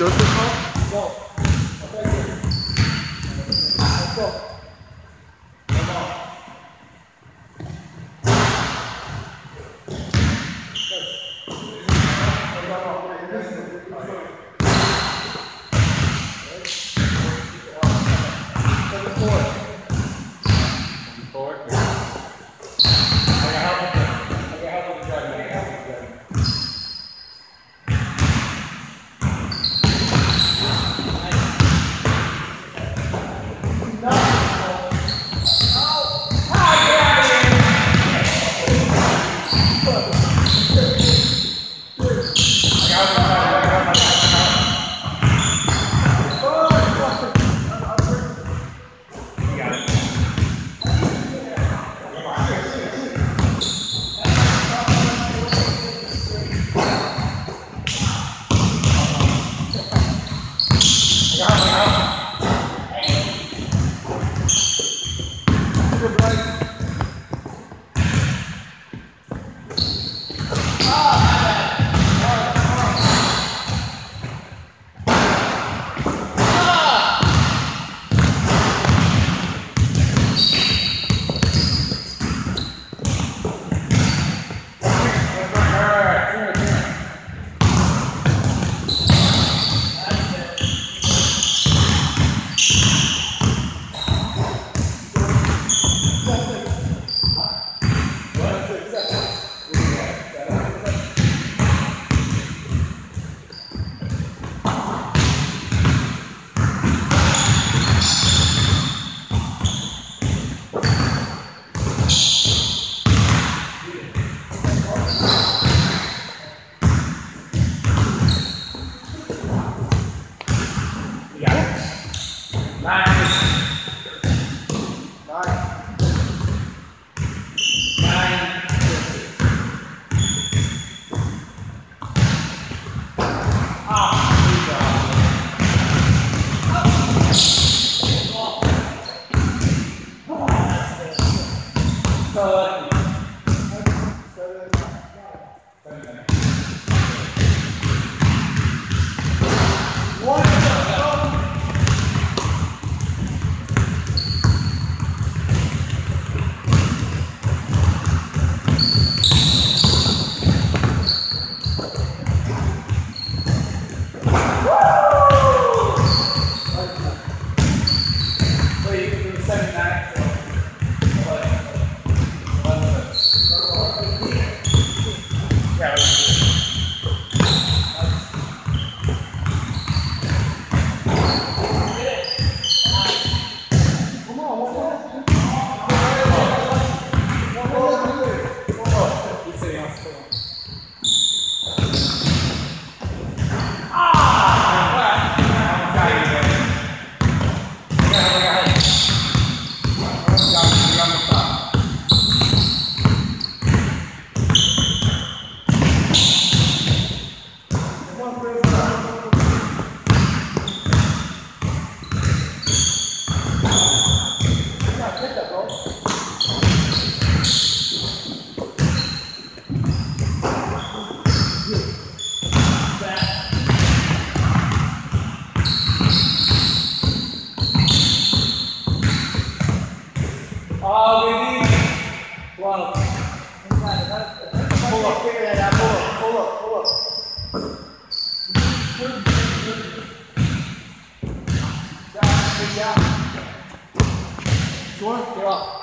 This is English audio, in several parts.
Joseph call? No. Let's go. Third. Already. Wow. Pull up. Figure up. Pull up. You're up.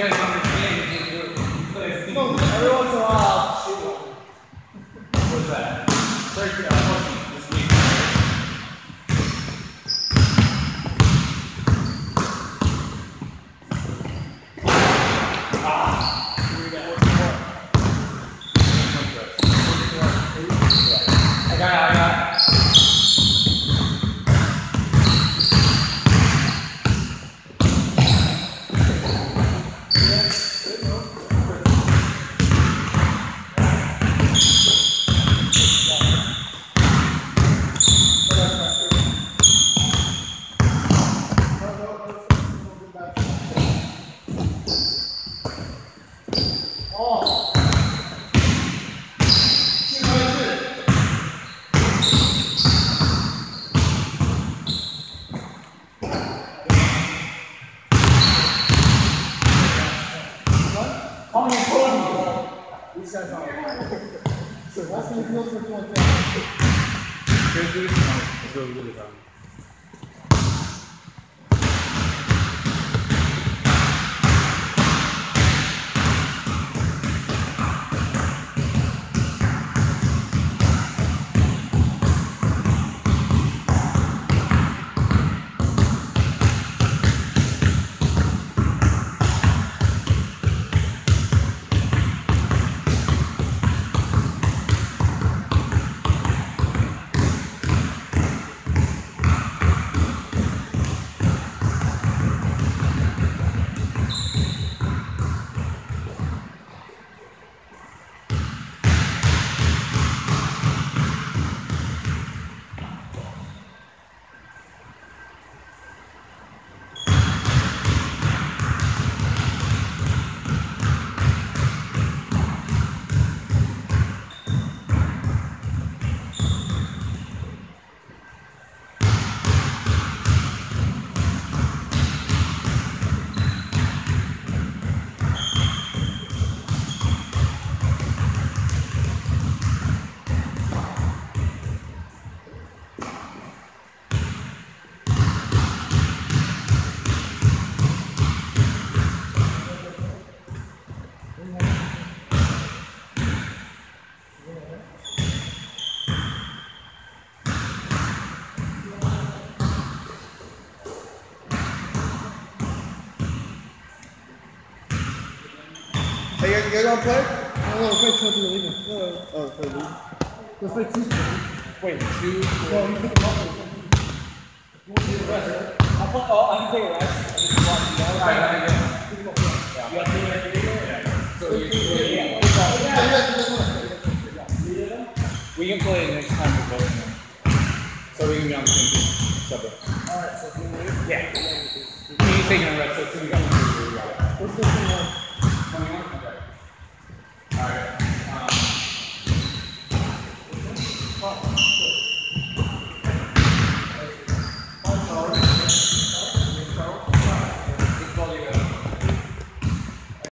Guys understand. You do it. You play a team. Every once in a while, I'll shoot one. What's that? Third, uh, fourteen this week. I got it, I got it. Oh. Shoot, right shoot. How many points? These guys are. So that's gonna feel for point there. Let's do this one. Let's go do this one. Hey, you, you gonna play? No, no, play two to the league. No, no. Oh, play league. Let's play two. Wait, two. No, you pick them up. You want to do the rest? I'll play, oh, I can take just watch you yeah. You got right? So you, Yeah, we can play next time we're voting. So we can be on the same team. Separate. Alright, so if you. Yeah. He's taking a rest, so it's gonna be.